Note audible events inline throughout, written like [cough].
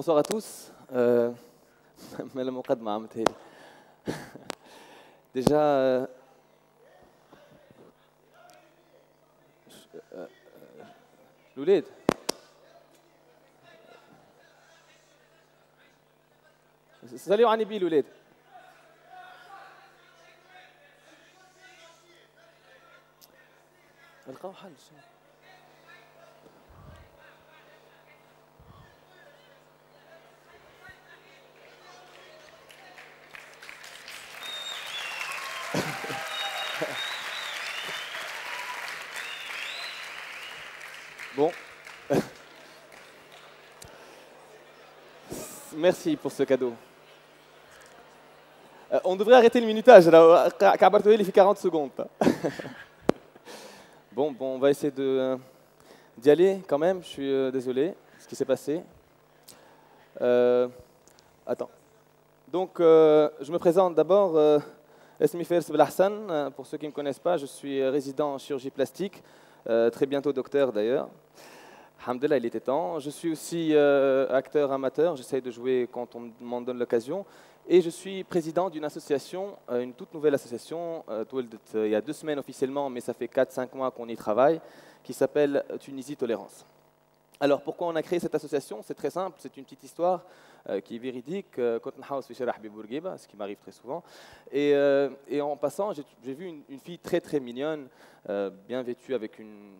Bonsoir à tous. Euh. [laughs] [laughs] Déjà euh, الولاد ساليوا عني بيه الولاد لقاو حل شنو؟ [laughs] Bon. [laughs] Merci pour ce cadeau. Euh, on devrait arrêter le minutage, là. Cabartoé, il fait 40 secondes. [laughs] bon, bon, on va essayer de, d'y aller quand même. Je suis euh, désolé ce qui s'est passé. Euh, attends. Donc, je me présente d'abord. Euh, Esmi Fers. Euh, Pour ceux qui ne me connaissent pas, je suis résident en chirurgie plastique. Euh, très bientôt docteur d'ailleurs. Alhamdulillah, il était temps. Je suis aussi euh, acteur amateur, j'essaye de jouer quand on m'en donne l'occasion. Et je suis président d'une association, euh, une toute nouvelle association, euh, euh, il y a deux semaines officiellement, mais ça fait 4-5 mois qu'on y travaille, qui s'appelle Tunisie Tolérance. Alors pourquoi on a créé cette association? C'est très simple, c'est une petite histoire euh, qui est véridique. Euh, Cotton House Bourguiba, ce qui m'arrive très souvent. Et, euh, en passant, j'ai vu une, fille très très mignonne, bien vêtue avec une,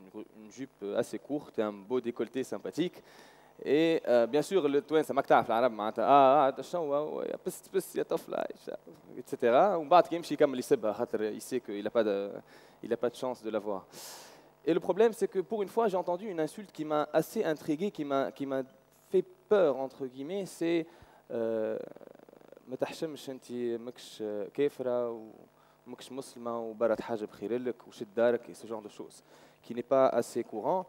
jupe assez courte et un beau décolleté sympathique. Et bien sûr, le Twain, ah, ah, ça m'actaf l'arabe, ah, etc. Il sait qu'il n'a pas de chance de l'avoir. Et le problème, c'est que pour une fois, j'ai entendu une insulte qui m'a assez intrigué, qui m'a qui m'a fait peur entre guillemets. C'est euh, ما تحشمش انت ماكش كافره وماكش مسلمه وبرد حاجه بخير لك وشد دارك et ce genre de choses qui n'est pas assez courant.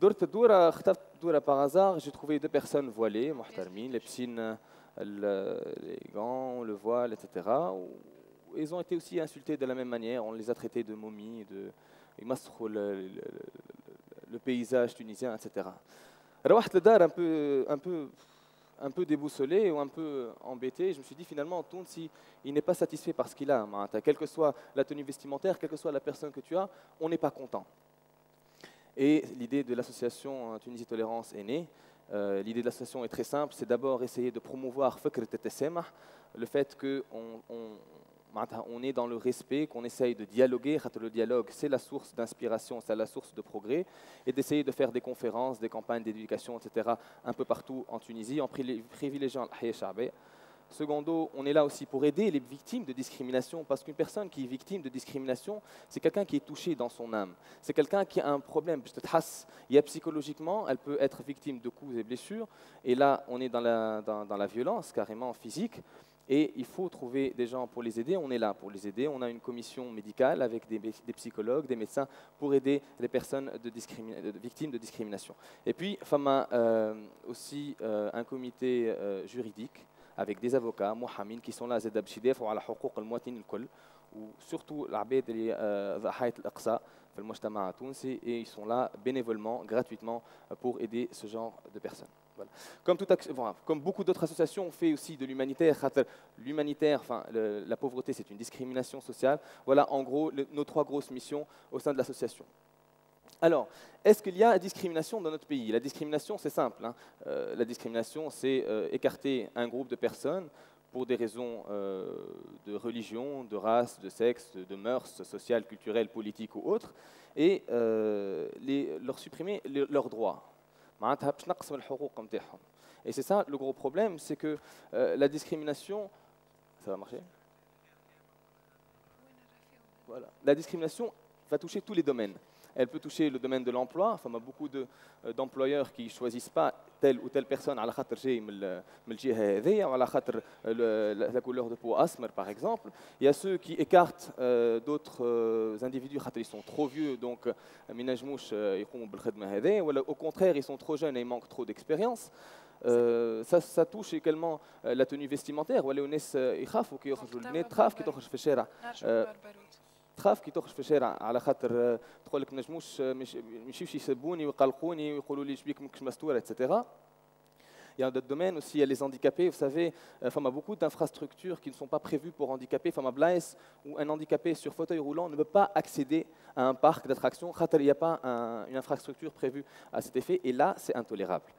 درت الدورة اخترت الدورة par hasard, j'ai trouvé deux personnes voilées, محترمين, لابسين ال- les gants, le voile, etc. و- Ils ont été aussi insultés de la même manière, on les a traités de momies, de يمسخوا le, le, le- le paysage tunisien, etc. روحت للدار un peu, un peu, un peu déboussolé ou un peu embêté. Je me suis dit finalement, Tounsi, il n'est pas satisfait par ce qu'il a. معناتها. Quelle que soit la tenue vestimentaire, quelle que soit la personne que tu as, on n'est pas content. Et l'idée de l'association euh, Tunisie Tolérance est née. Euh, l'idée de l'association est très simple, c'est d'abord essayer de promouvoir فكرة التسامح, le fait qu'on on, معناتها, on est dans le respect, qu'on essaye de dialoguer. Le dialogue, c'est la source d'inspiration, c'est la source de progrès. Et d'essayer de faire des conférences, des campagnes d'éducation, etc., un peu partout en Tunisie, en privilégiant le Secondo, on est là aussi pour aider les victimes de discrimination, parce qu'une personne qui est victime de discrimination, c'est quelqu'un qui est touché dans son âme. C'est quelqu'un qui a un problème. Il y a psychologiquement, elle peut être victime de coups et blessures. Et là, on est dans la violence, carrément physique. Et il faut trouver des gens pour les aider. On est là pour les aider. On a une commission médicale avec des, psychologues, des médecins pour aider les personnes victimes de discrimination. Et puis, FAM a euh, aussi euh, un comité euh, juridique avec des avocats, Mohamed, qui sont là, Zedab Shidef, ou à la Hokouk al al ou surtout l'Abed et Zahait al-Aqsa, et ils sont là bénévolement, gratuitement, pour aider ce genre de personnes. Comme, beaucoup d'autres associations, on fait aussi de l'humanitaire. L'humanitaire, enfin, la pauvreté, c'est une discrimination sociale. Voilà, en gros, nos trois grosses missions au sein de l'association. Alors, est-ce qu'il y a discrimination dans notre pays? La discrimination, c'est simple. Hein. Euh, la discrimination, c'est euh, écarter un groupe de personnes pour des raisons euh, de religion, de race, de sexe, de mœurs sociales, culturelles, politiques ou autres, et leur supprimer leurs droits معناتها باش نقسم الحقوق نتاعهم. Et c'est ça le gros problème, c'est que euh, la discrimination, ça va marcher Voilà. La discrimination va toucher tous les domaines. Elle peut toucher le domaine de l'emploi. Enfin, il y a beaucoup de, euh, d'employeurs qui ne choisissent pas telle ou telle personne على خاطر جاي من ال- من الجهة هذيا وعلى خاطر le- la la couleur de peau asmer par exemple. Il y a ceux qui écartent euh, d'autres euh, individus خاطر ils sont trop vieux donc euh, ما ينجموش euh, يقوموا بالخدمة هذيا ولا au contraire ils sont trop jeunes et ils manquent trop d'expérience. Euh, ça, ça touche également euh, la tenue vestimentaire ولا الناس آه، يخافوا كي يخرجوا البنات تخاف كي تخرج في الشارع آه، تخاف كي تخرج في الشارع على خاطر آه، تقول لك نجموش آه، مش- ما يمشيوش يسبوني ويقلقوني ويقولوا لي شبيك ماكش مستوره اتسيتيرا Il y a d'autres domaines aussi, il y a les handicapés. Vous savez, il y a beaucoup d'infrastructures qui ne sont pas prévues pour handicapés. Enfin, Blaise, où un handicapé sur fauteuil roulant ne peut pas accéder à un parc d'attractions. Il n'y a pas une infrastructure prévue à cet effet. Et là, c'est intolérable.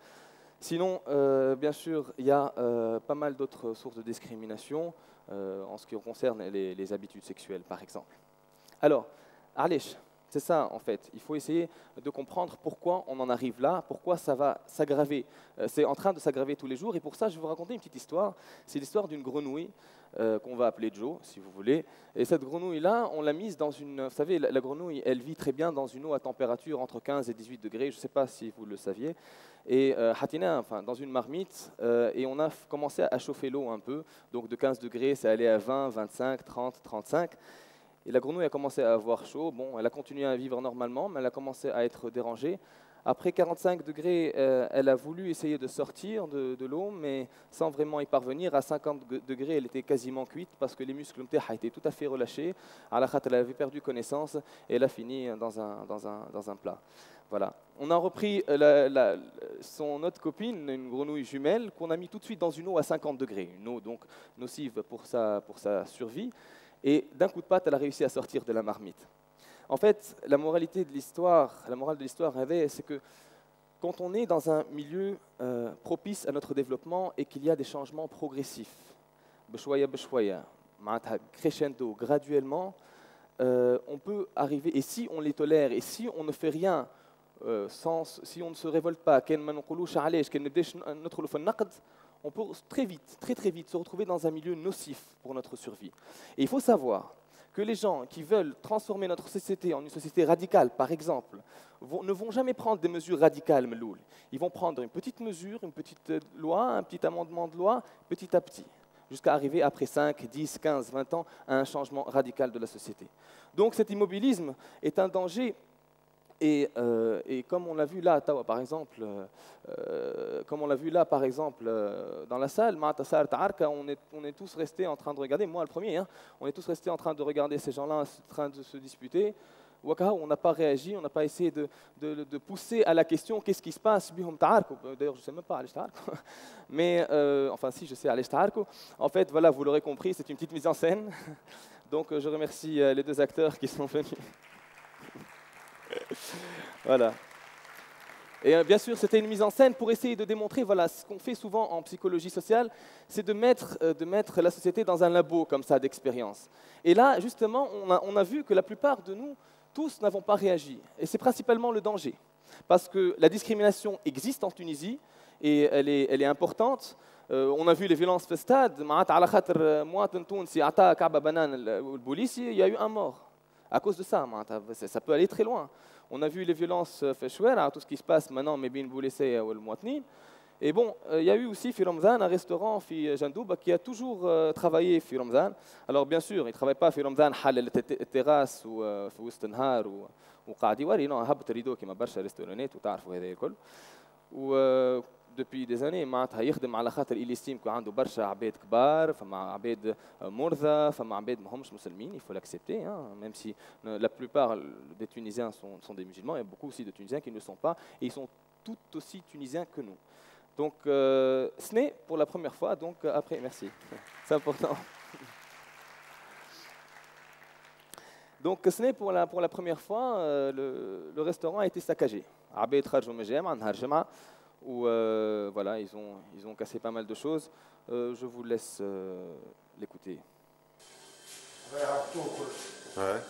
Sinon, euh, bien sûr, il y a euh, pas mal d'autres sources de discrimination euh, en ce qui concerne les, les, habitudes sexuelles, par exemple. Alors, Alish, c'est ça, en fait. Il faut essayer de comprendre pourquoi on en arrive là, pourquoi ça va s'aggraver. Euh, c'est en train de s'aggraver tous les jours. Et pour ça, je vais vous raconter une petite histoire. C'est l'histoire d'une grenouille euh, qu'on va appeler Joe, si vous voulez. Et cette grenouille-là, on l'a mise dans une... Vous savez, la, grenouille, elle vit très bien dans une eau à température entre 15 et 18 degrés. Je ne sais pas si vous le saviez. Et euh, Hatina, enfin, dans une marmite, et on a commencé à chauffer l'eau un peu. Donc de 15 degrés, ça allait à 20, 25, 30, 35. Et la grenouille a commencé à avoir chaud. Bon, elle a continué à vivre normalement, mais elle a commencé à être dérangée. Après 45 degrés, euh, elle a voulu essayer de sortir de, l'eau, mais sans vraiment y parvenir. À 50 degrés, elle était quasiment cuite parce que les muscles ont été tout à fait relâchés. À la elle avait perdu connaissance et elle a fini dans un, plat. Voilà. On a repris euh, son autre copine, une grenouille jumelle, qu'on a mis tout de suite dans une eau à 50 degrés, une eau donc nocive pour sa survie. Et d'un coup de patte, elle a réussi à sortir de la marmite. En fait, la moralité de l'histoire, la morale de l'histoire, c'est que quand on est dans un milieu euh, propice à notre développement et qu'il y a des changements progressifs, crescendo, graduellement, euh, on peut arriver, et si on les tolère, et si on ne fait rien, euh, sans, si on ne se révolte pas, on peut très vite, très très vite se retrouver dans un milieu nocif pour notre survie. Et il faut savoir que les gens qui veulent transformer notre société en une société radicale, par exemple, ne vont jamais prendre des mesures radicales, Meloul. Ils vont prendre une petite mesure, une petite loi, un petit amendement de loi, petit à petit, jusqu'à arriver après 5, 10, 15, 20 ans à un changement radical de la société. Donc cet immobilisme est un danger euh, et, comme on l'a vu là à Tawa, par exemple, euh, comme on l'a vu là, par exemple, euh, dans la salle, on est, on est tous restés en train de regarder, moi le premier, hein, on est tous restés en train de regarder ces gens-là en train de se disputer. On n'a pas réagi, on n'a pas essayé de, de, pousser à la question qu'est-ce qui se passe D'ailleurs, je ne sais même pas [laughs] Mais, enfin, si, je sais En fait, voilà, vous l'aurez compris, c'est une petite mise en scène. [laughs] Donc, je remercie les deux acteurs qui sont venus. Voilà. Et euh, bien sûr, c'était une mise en scène pour essayer de démontrer, voilà, ce qu'on fait souvent en psychologie sociale, c'est de mettre, euh, de mettre la société dans un labo comme ça d'expérience. Et là, justement, on a, vu que la plupart de nous, tous, n'avons pas réagi. Et c'est principalement le danger. Parce que la discrimination existe en Tunisie et elle est, elle est importante. Euh, on a vu les violences festades. Il y a eu un mort à cause de ça. Ça peut aller très loin. On a vu les violences euh, à hein, tout ce qui se passe maintenant, mais bien Boulessé ou euh, le Mouatni. Et bon, euh, il y a eu aussi, Firamzan, un restaurant, Jandouba, qui a toujours travaillé, Firamzan. Alors, bien sûr, il ne travaille pas, fi Halal Terrasse ou fi Wustenhar ou Qadiwari, non, Hab Rido, qui m'a barché restaurant, tout à fait, et depuis des années معناتها يخدم على خاطر il estime qu'il عنده برشا عباد كبار فما عباد مرضى فما عباد ماهمش مسلمين il faut l'accepter hein, même si la plupart des Tunisiens sont, sont des musulmans il y a beaucoup aussi de Tunisiens qui ne le sont pas et ils sont tout aussi tunisiens que nous donc euh, ce n'est pour la première fois donc après merci [laughs] c'est important [laughs] Donc ce n'est pour la, pour la première fois, euh, le, le, restaurant a été saccagé. عباد خرجوا من الجامعة نهار الجمعة où euh, voilà, ils ont, ils ont cassé pas mal de choses. Euh, je vous laisse euh, l'écouter. Ouais.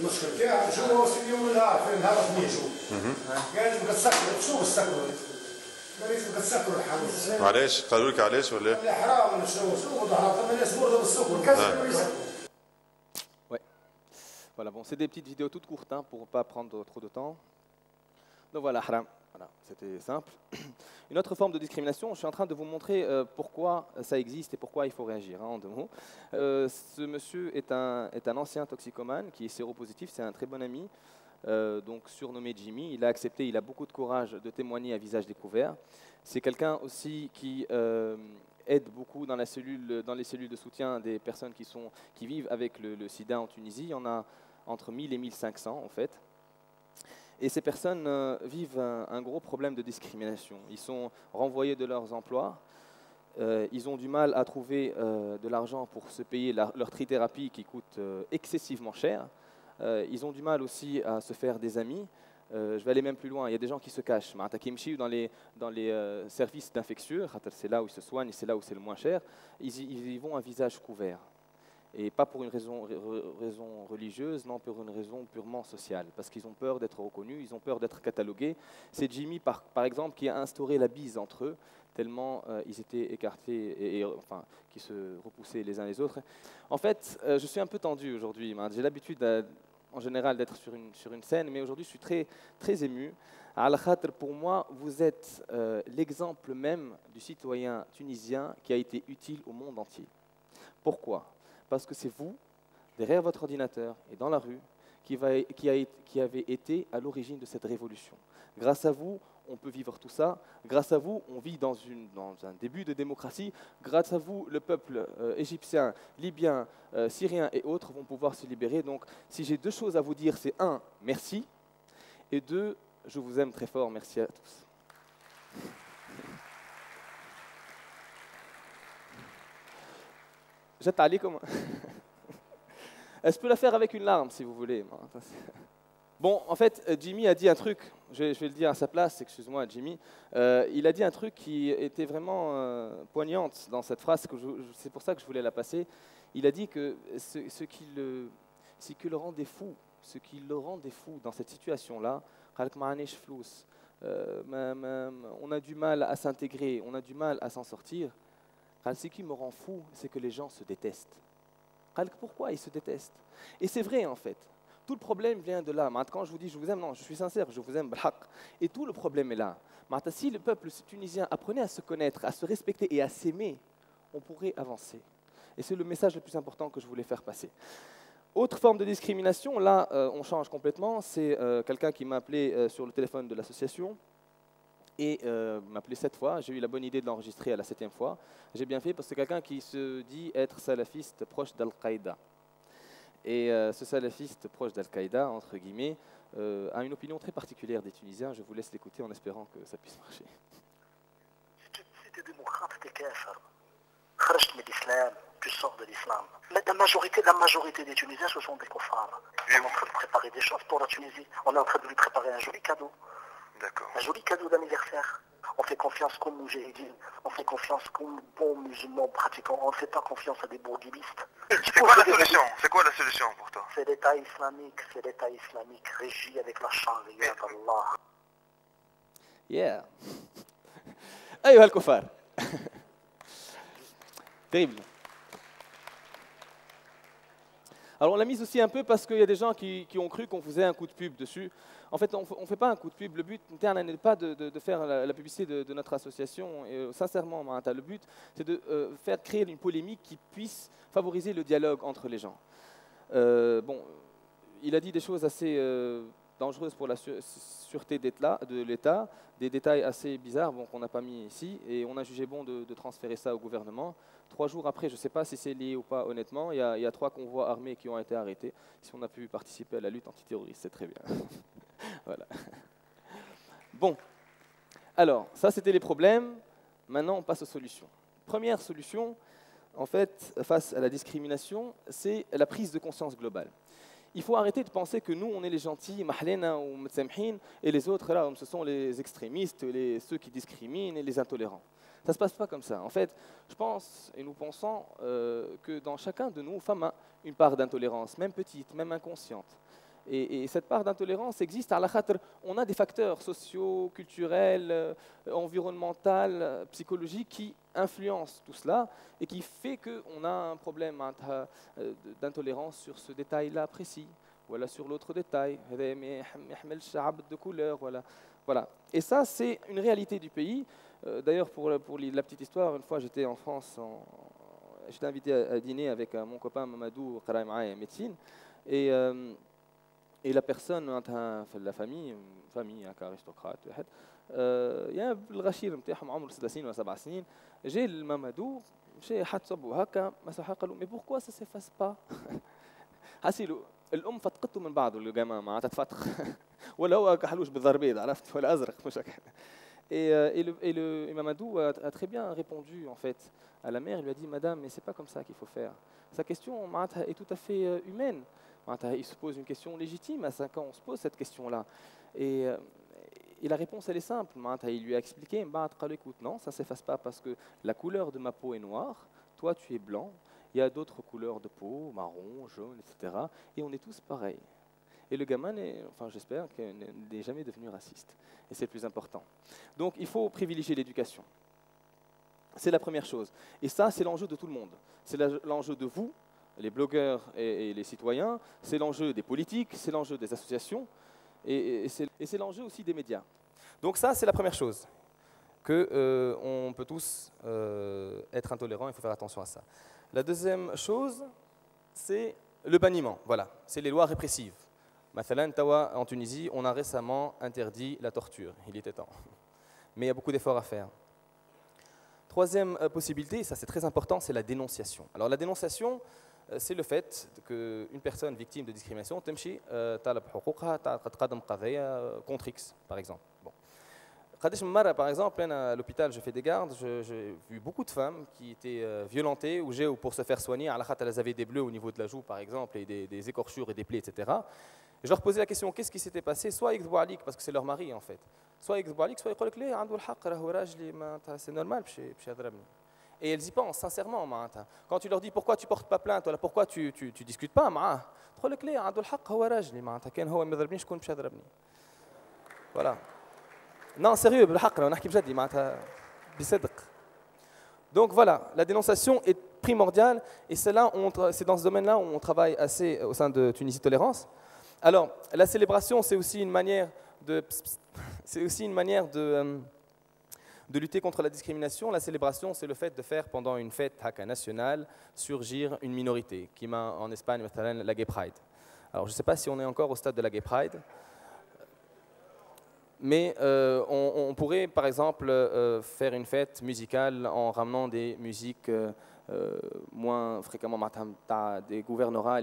المشكل تاعها شو اليوم نهار في نهار اثنين شو قال لازم تسكر شو السكر علاش قالوا لك علاش ولا حرام شنو شنو حرام الناس مرضى بالسكر Ouais. Voilà, bon, c'est des petites vidéos toutes courtes hein, pour ne pas prendre trop de temps. Donc voilà, haram. Voilà, c'était simple. [clears throat] Une autre forme de discrimination, je suis en train de vous montrer euh, pourquoi ça existe et pourquoi il faut réagir, hein, en deux mots. Euh, ce monsieur est un, est un ancien toxicomane qui est séropositif, c'est un très bon ami. Euh, donc surnommé Jimmy. Il a accepté, il a beaucoup de courage de témoigner à visage découvert. C'est quelqu'un aussi qui euh, aide beaucoup dans, les cellules de soutien des personnes qui, vivent avec le, sida en Tunisie. Il y en a entre 1000 et 1500 en fait. Et ces personnes euh, vivent un, gros problème de discrimination. Ils sont renvoyés de leurs emplois. Ils ont du mal à trouver de l'argent pour se payer leur trithérapie qui coûte excessivement cher. Ils ont du mal aussi à se faire des amis. je vais aller même plus loin. Il y a des gens qui se cachent. Dans les, les services d'infectieux, c'est là où ils se soignent, c'est là où c'est le moins cher, ils, y vont un visage couvert. Et pas pour une raison, religieuse, non, pour une raison purement sociale, parce qu'ils ont peur d'être reconnus, ils ont peur d'être catalogués. C'est Jimmy, par, exemple, qui a instauré la bise entre eux, tellement euh, ils étaient écartés, et, enfin, qui se repoussaient les uns les autres. En fait, euh, je suis un peu tendu aujourd'hui. J'ai l'habitude, en général, d'être sur une, sur une scène, mais aujourd'hui, je suis très, très ému. Al-Khatr, pour moi, vous êtes euh, l'exemple même du citoyen tunisien qui a été utile au monde entier. Pourquoi? Parce que c'est vous, derrière votre ordinateur et dans la rue, qui, va, qui, a, qui avez été à l'origine de cette révolution. Grâce à vous, on peut vivre tout ça. Grâce à vous, on vit dans, un début de démocratie. Grâce à vous, le peuple euh, égyptien, libyen, euh, syrien et autres vont pouvoir se libérer. Donc, si j'ai deux choses à vous dire, c'est un, merci, et deux, je vous aime très fort. Merci à tous. Jette comment Elle peut la faire avec une larme, si vous voulez. Bon, en fait, euh, Jimmy a dit un truc, je vais, le dire à sa place, excuse-moi Jimmy, euh, il a dit un truc qui était vraiment euh, poignante dans cette phrase, c'est pour ça que je voulais la passer. Il a dit que ce, qui, le, ce qui le ce qui le rendait fou dans cette situation-là, on a du mal à s'intégrer, on a du mal à s'en sortir, ce qui me rend fou, c'est que les gens se détestent. Pourquoi ils se détestent? Et c'est vrai en fait. Tout le problème vient de là. Quand je vous dis je vous aime, non, je suis sincère, je vous aime. Et tout le problème est là. Si le peuple tunisien apprenait à se connaître, à se respecter et à s'aimer, on pourrait avancer. Et c'est le message le plus important que je voulais faire passer. Autre forme de discrimination, là euh, on change complètement, c'est euh, quelqu'un qui m'a appelé euh, sur le téléphone de l'association et euh, m'appeler sept fois. J'ai eu la bonne idée de l'enregistrer à la septième fois. J'ai bien fait parce que c'est quelqu'un qui se dit être salafiste proche d'Al-Qaïda. Et euh, ce salafiste proche d'Al-Qaïda, entre guillemets, euh, a une opinion très particulière des Tunisiens. Je vous laisse l'écouter en espérant que ça puisse marcher. Si tu es démocrate, tu es kafir. de l'islam, tu sors de l'islam. Mais la majorité, la majorité des Tunisiens, ce sont des kofars. On est en train de préparer des choses pour la Tunisie. On est en train de lui préparer un joli cadeau. Un joli cadeau d'anniversaire. On fait confiance comme moujahidine, on fait confiance comme bons musulmans pratiquants, on ne fait pas confiance à des bourguibistes. C'est quoi la solution C'est quoi la solution pour toi C'est l'État islamique, c'est l'État islamique régi avec la charia d'Allah. Yeah. [laughs] أيها الكفار. [laughs] Terrible. Alors on l'a mise aussi un peu parce qu'il y a des gens qui, qui ont cru qu'on faisait un coup de pub dessus. En fait, on ne fait pas un coup de pub. Le but n'est pas de, faire la, publicité de, notre association. Et, euh, sincèrement, le but, c'est de euh, faire créer une polémique qui puisse favoriser le dialogue entre les gens. Euh, bon, il a dit des choses assez dangereuses pour la sûreté de l'État, des détails assez bizarres qu'on n'a pas mis ici, et on a jugé bon de, transférer ça au gouvernement. Trois jours après, je ne sais pas si c'est lié ou pas, honnêtement, il y, y, a, trois convois armés qui ont été arrêtés. Si on a pu participer à la lutte antiterroriste, c'est très bien. [laughs] [laughs] voilà. Bon, alors, ça c'était les problèmes. Maintenant, on passe aux solutions. Première solution, en fait, face à la discrimination, c'est la prise de conscience globale. Il faut arrêter de penser que nous, on est les gentils, ou et les autres, là, ce sont les extrémistes, les, ceux qui discriminent et les intolérants. Ça ne se passe pas comme ça. En fait, je pense et nous pensons euh, que dans chacun de nous, femmes a une part d'intolérance, même petite, même inconsciente. Et, cette part d'intolérance existe à la khatr. On a des facteurs sociaux, culturels, euh, environnementaux, euh, psychologiques qui influencent tout cela et qui fait qu'on a un problème hein, euh, d'intolérance sur ce détail-là précis, voilà sur l'autre détail, de couleur, voilà. voilà. Et ça, c'est une réalité du pays. D'ailleurs, pour, la petite histoire, une fois j'étais en France, j'étais invité à, dîner avec mon copain Mamadou Karaïma et médecine, et Et la personne, la famille, famille aristocrate, يا الغشير نتاعهم عمره ست سنين ولا سبع سنين جا المامادو مشى حط صبو هكا مسح قال له مي بوركوا سا سيفاس با [laughs] حسيلو الام فتقته من بعضه اللي جماعه معناتها [laughs] تفتخ ولا هو كحلوش بالضربيد عرفت ولا ازرق مش هكا Et, euh, et, le, et, le, et Mamadou a, a, très bien répondu en fait à la mère. Il lui a dit Madame, mais c'est pas comme ça qu'il faut faire. Sa question est tout à fait euh, humaine. Il se pose une question légitime. À 5 ans, on se pose cette question-là. Et, euh, la réponse, elle est simple. Il lui a expliqué écoute, non, ça ne s'efface pas parce que la couleur de ma peau est noire, toi, tu es blanc. Il y a d'autres couleurs de peau, marron, jaune, etc. Et on est tous pareils. Et le gamin, enfin j'espère, n'est jamais devenu raciste. Et c'est le plus important. Donc il faut privilégier l'éducation. C'est la première chose. Et ça, c'est l'enjeu de tout le monde. C'est l'enjeu de vous, les blogueurs et, les citoyens, c'est l'enjeu des politiques, c'est l'enjeu des associations, et, c'est l'enjeu aussi des médias. Donc ça, c'est la première chose, qu'on euh, peut tous euh, être intolérants, il faut faire attention à ça. La deuxième chose, c'est le banniment. Voilà, c'est les lois répressives. en Tunisie, on a récemment interdit la torture. Il était temps. Mais il y a beaucoup d'efforts à faire. Troisième euh, possibilité, ça c'est très important, c'est la dénonciation. Alors la dénonciation, euh, c'est le fait qu'une personne victime de discrimination تمشي طالب حقوقها تقدم قضية contre X par exemple. Bon. par exemple, à l'hôpital, je fais des gardes, j'ai vu beaucoup de femmes qui étaient euh, violentées ou ou pour se faire soigner, elles avaient des bleus au niveau de la joue par exemple, et des, des écorchures et des plaies, etc. Et je leur posais la question, qu'est-ce qui s'était passé Soit يكذبوا عليك parce que c'est leur mari en fait. Soit يكذبوا عليك, soit يقول لك لا عنده الحق راهو راجلي c'est normal باش يضربني. Et elles y pensent sincèrement معناتها. Quand tu leur dis pourquoi tu portes pas plainte ولا pourquoi tu tu tu discutes pas معاه تقول لك لا عنده الحق هو راجلي معناتها كان هو ما يضربنيش شكون باش يضربني. Voilà. Non, sérieux, بالحق لو نحكي بجد معناتها بصدق. Donc voilà, la dénonciation est primordiale et c'est là, c'est dans ce domaine-là où on travaille assez au sein de Tunisie Tolérance. Alors, la célébration, c'est aussi une manière de, c'est aussi une manière de, euh, de lutter contre la discrimination. La célébration, c'est le fait de faire pendant une fête haka nationale surgir une minorité, qui m'a en Espagne la Gay Pride. Alors, je ne sais pas si on est encore au stade de la Gay Pride, mais euh, on, pourrait, par exemple, euh, faire une fête musicale en ramenant des musiques moins fréquemment des gouvernorats,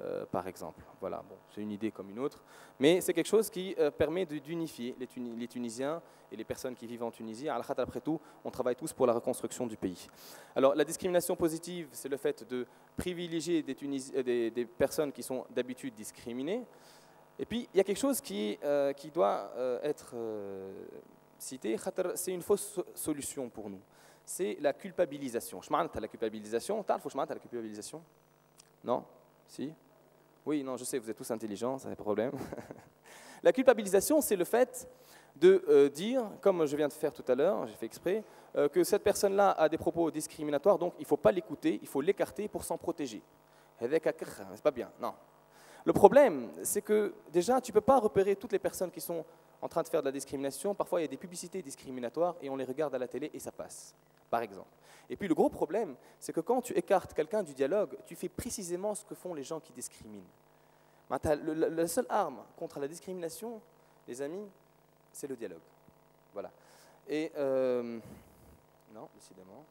euh, par exemple. Voilà, bon, c'est une idée comme une autre, mais c'est quelque chose qui euh, permet d'unifier les, Tunisiens et les personnes qui vivent en Tunisie. Après tout, on travaille tous pour la reconstruction du pays. Alors, la discrimination positive, c'est le fait de privilégier des, euh, des, personnes qui sont d'habitude discriminées. Et puis, il y a quelque chose qui, doit être cité, c'est une fausse solution pour nous. C'est la culpabilisation. Je la culpabilisation. Tu la culpabilisation? Non? Si? Oui, non, je sais, vous êtes tous intelligents, ça n'est pas de problème. [laughs] la culpabilisation, c'est le fait de euh, dire, comme je viens de faire tout à l'heure, j'ai fait exprès, euh, que cette personne-là a des propos discriminatoires, donc il ne faut pas l'écouter, il faut l'écarter pour s'en protéger. C'est pas bien, non. Le problème, c'est que déjà, tu ne peux pas repérer toutes les personnes qui sont en train de faire de la discrimination. Parfois, il y a des publicités discriminatoires et on les regarde à la télé et ça passe, par exemple. Et puis le gros problème, c'est que quand tu écartes quelqu'un du dialogue, tu fais précisément ce que font les gens qui discriminent. La seule arme contre la discrimination, les amis, c'est le dialogue. Voilà. Et euh, non, décidément.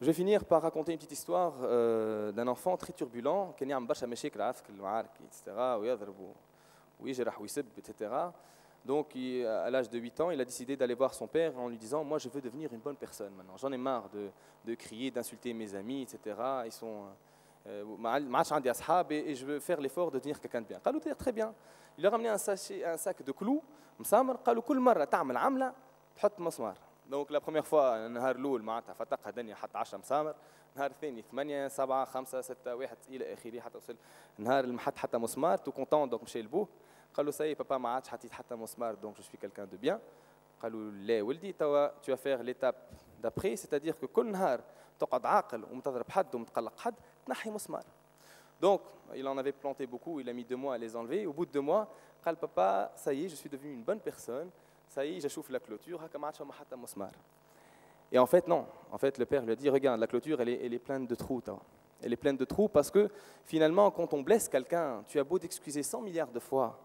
Je vais finir par raconter une petite histoire euh, d'un enfant très turbulent, qui etc. Donc, à l'âge de 8 ans, il a décidé d'aller voir son père en lui disant Moi, je veux devenir une bonne personne maintenant. J'en ai marre de, de crier, d'insulter mes amis, etc. Ils sont. Euh, et je veux faire l'effort de devenir quelqu'un de bien. très bien. Il leur a ramené un, sachet, un sac de clous. Donc la première fois نهار الاول معناتها فتقها دنيا حتى 10 مسامر النهار الثاني 8 7 5 6 1 الى اخره حتى وصل نهار اللي ما حط حتى مسمار تو كونتون دونك مشى لبوه قال له سي بابا ما عادش حطيت حتى مسمار دونك جو سوي كالكان دو بيان قالوا لا ولدي توا تو فيغ ليتاب دابري سيتادير كو كل نهار تقعد عاقل ومتضرب حد ومتقلق حد تنحي مسمار Donc, il en avait planté beaucoup, il a mis deux mois à les enlever. Au bout de deux mois, قال papa, ça y est, je suis devenu une bonne personne, ça y est, j'achouffe la clôture, Et en fait, non. En fait, le père lui a dit, regarde, la clôture, elle est, elle est pleine de trous. elle est pleine de trous parce que finalement, quand on blesse quelqu'un, tu as beau t'excuser 100 milliards de fois,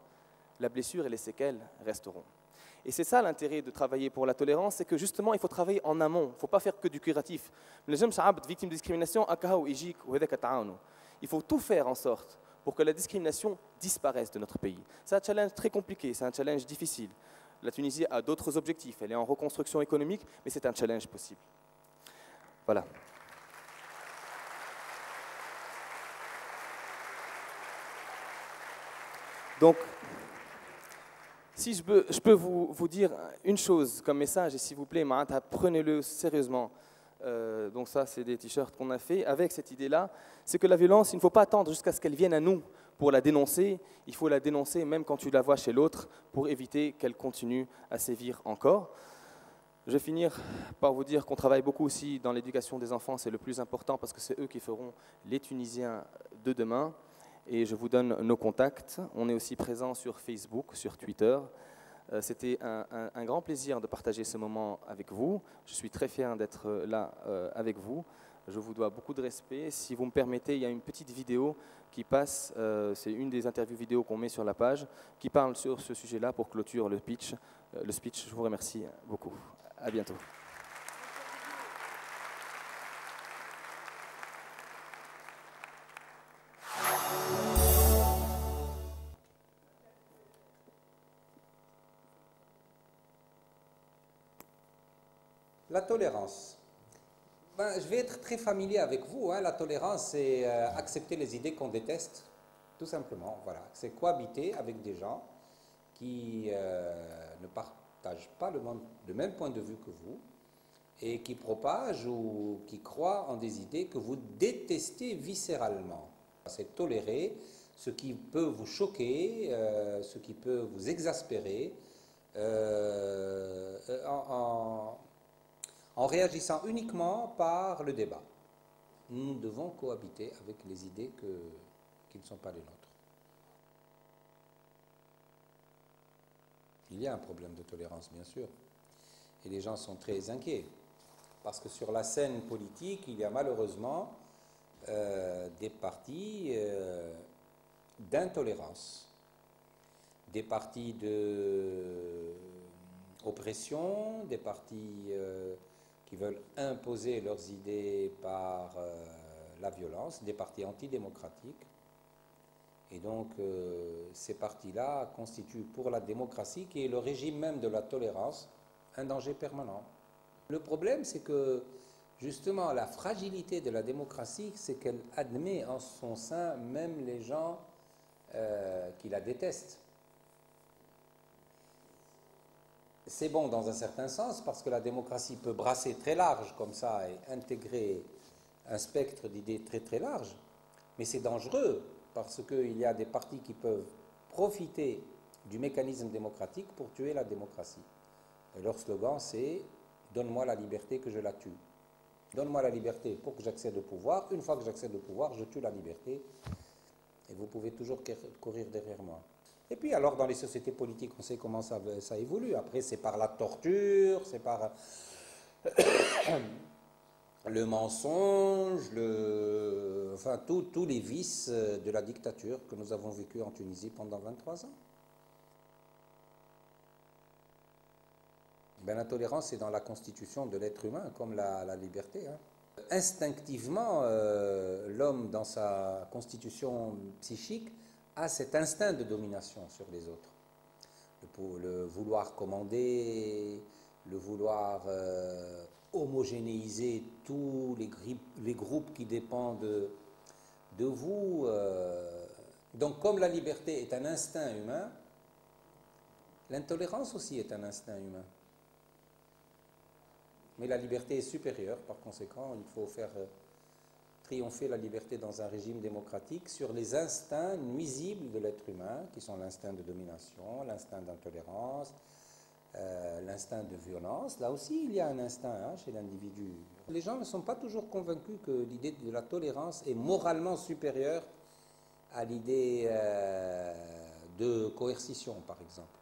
la blessure et les séquelles resteront. Et c'est ça l'intérêt de travailler pour la tolérance, c'est que justement, il faut travailler en amont. Il ne faut pas faire que du curatif. Les victimes de discrimination, il faut tout faire en sorte pour que la discrimination disparaisse de notre pays. C'est un challenge très compliqué, c'est un challenge difficile. La Tunisie a d'autres objectifs, elle est en reconstruction économique, mais c'est un challenge possible. Voilà. Donc, si je peux, vous, dire une chose comme message, et s'il vous plaît, prenez-le sérieusement. Euh, donc ça, c'est des t-shirts qu'on a fait avec cette idée-là. C'est que la violence, il ne faut pas attendre jusqu'à ce qu'elle vienne à nous pour la dénoncer. Il faut la dénoncer même quand tu la vois chez l'autre pour éviter qu'elle continue à sévir encore. Je vais finir par vous dire qu'on travaille beaucoup aussi dans l'éducation des enfants. C'est le plus important parce que c'est eux qui feront les Tunisiens de demain et je vous donne nos contacts. On est aussi présent sur Facebook, sur Twitter. Euh, c'était un, grand plaisir de partager ce moment avec vous. Je suis très fier d'être là euh, avec vous. Je vous dois beaucoup de respect. Si vous me permettez, il y a une petite vidéo qui passe, euh, c'est une des interviews vidéo qu'on met sur la page, qui parle sur ce sujet-là pour clôturer le pitch. le speech, je vous remercie beaucoup. À bientôt. Tolérance. Ben, je vais être très familier avec vous. Hein. La tolérance, c'est euh, accepter les idées qu'on déteste, tout simplement. Voilà. C'est cohabiter avec des gens qui euh, ne partagent pas le même, point de vue que vous et qui propagent ou qui croient en des idées que vous détestez viscéralement. C'est tolérer ce qui peut vous choquer, euh, ce qui peut vous exaspérer, réagissant uniquement par le débat. Nous devons cohabiter avec les idées qui ne sont pas les nôtres. Il y a un problème de tolérance, bien sûr. Et les gens sont très inquiets. Parce que sur la scène politique, il y a malheureusement euh, des partis euh, d'intolérance, des partis d'oppression, des partis euh, qui veulent imposer leurs idées par euh, la violence, des partis antidémocratiques. Et donc, euh, ces partis-là constituent pour la démocratie, qui est le régime même de la tolérance, un danger permanent. Le problème, c'est que justement, la fragilité de la démocratie, c'est qu'elle admet en son sein même les gens euh, qui la détestent. C'est bon dans un certain sens parce que la démocratie peut brasser très large comme ça et intégrer un spectre d'idées très très large. Mais c'est dangereux parce qu'il y a des partis qui peuvent profiter du mécanisme démocratique pour tuer la démocratie. Leur slogan c'est Donne-moi la liberté que je la tue. Donne-moi la liberté pour que j'accède au pouvoir. Une fois que j'accède au pouvoir, je tue la liberté. Et vous pouvez toujours courir derrière moi. Et puis alors dans les sociétés politiques, on sait comment ça, ça évolue. Après, c'est par la torture, c'est par [coughs] le mensonge, enfin tous les vices de la dictature que nous avons vécu en Tunisie pendant 23 ans. Ben, la tolérance est dans la constitution de l'être humain, comme la, liberté. Hein. Instinctivement, euh, l'homme, dans sa constitution psychique, a cet instinct de domination sur les autres. Le, vouloir commander, le vouloir euh, homogénéiser tous les, groupes qui dépendent de, vous. Euh. donc comme la liberté est un instinct humain, l'intolérance aussi est un instinct humain. Mais la liberté est supérieure, par conséquent, il faut faire euh, triompher la liberté dans un régime démocratique sur les instincts nuisibles de l'être humain, qui sont l'instinct de domination, l'instinct d'intolérance, euh, l'instinct de violence. Là aussi, il y a un instinct hein, chez l'individu. Les gens ne sont pas toujours convaincus que l'idée de la tolérance est moralement supérieure à l'idée euh, de coercition, par exemple.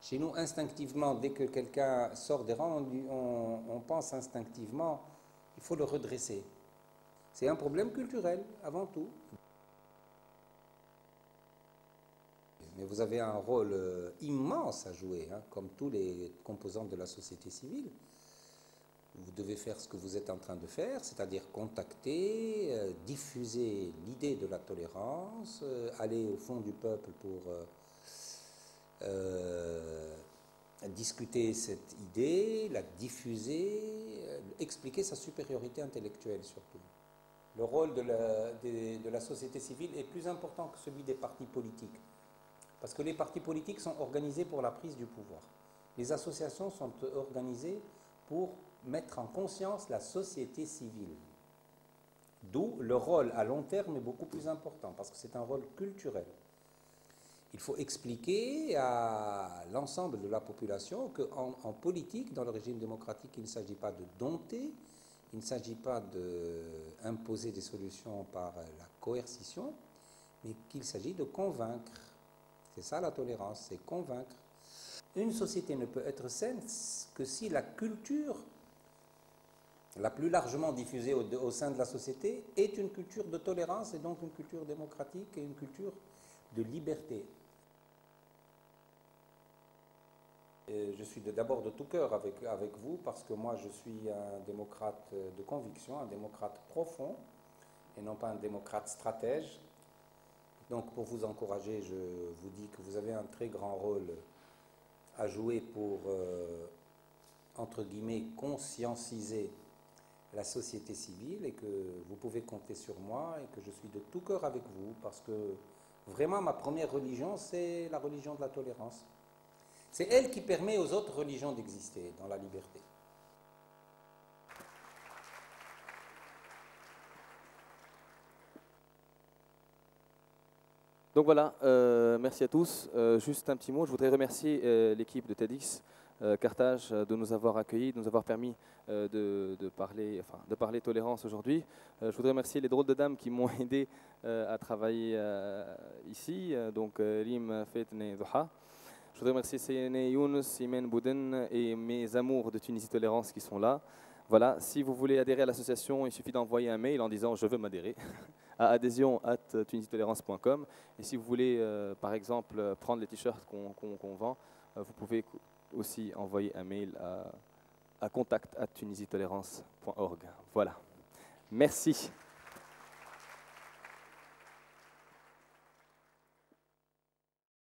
Chez nous, instinctivement, dès que quelqu'un sort des rangs, on pense instinctivement, il faut le redresser C'est un problème culturel, avant tout. Mais vous avez un rôle euh, immense à jouer, hein, comme tous les composants de la société civile. Vous devez faire ce que vous êtes en train de faire, c'est-à-dire contacter, euh, diffuser l'idée de la tolérance, euh, aller au fond du peuple pour discuter cette idée, la diffuser, expliquer sa supériorité intellectuelle surtout. Le rôle de la, société civile est plus important que celui des partis politiques. Parce que les partis politiques sont organisés pour la prise du pouvoir. Les associations sont organisées pour mettre en conscience la société civile. D'où le rôle à long terme est beaucoup plus important, parce que c'est un rôle culturel. Il faut expliquer à l'ensemble de la population qu'en en politique, dans le régime démocratique, il ne s'agit pas de dompter, il ne s'agit pas d'imposer des solutions par la coercition, mais qu'il s'agit de convaincre. C'est ça la tolérance, c'est convaincre. Une société ne peut être saine que si la culture, la plus largement diffusée au, sein de la société, est une culture de tolérance et donc une culture démocratique et une culture de liberté. Je suis d'abord de tout cœur avec, vous parce que moi je suis un démocrate de conviction, un démocrate profond et non pas un démocrate stratège. Donc pour vous encourager, je vous dis que vous avez un très grand rôle à jouer pour, euh, entre guillemets, conscientiser la société civile et que vous pouvez compter sur moi et que je suis de tout cœur avec vous parce que vraiment ma première religion, c'est la religion de la tolérance. C'est elle qui permet aux autres religions d'exister dans la liberté. Donc voilà, euh, merci à tous. Euh, juste un petit mot, je voudrais remercier euh, l'équipe de TEDx Carthage de nous avoir accueillis, de nous avoir permis de, parler, enfin, de parler tolérance aujourd'hui. je voudrais remercier les drôles de dames qui m'ont [laughs] aidé à travailler ici, donc Lim Fetne Doha. Je voudrais remercier Seyene Younus, Simen Bouden et mes amours de Tunisie Tolérance qui sont là. Voilà, si vous voulez adhérer à l'association, il suffit d'envoyer un mail en disant je veux m'adhérer [laughs] à adhésion at tunisitolérance.com. Et si vous voulez, euh, par exemple, prendre les t-shirts qu'on vend, euh, vous pouvez aussi envoyer un mail à, à contact. Voilà. Merci.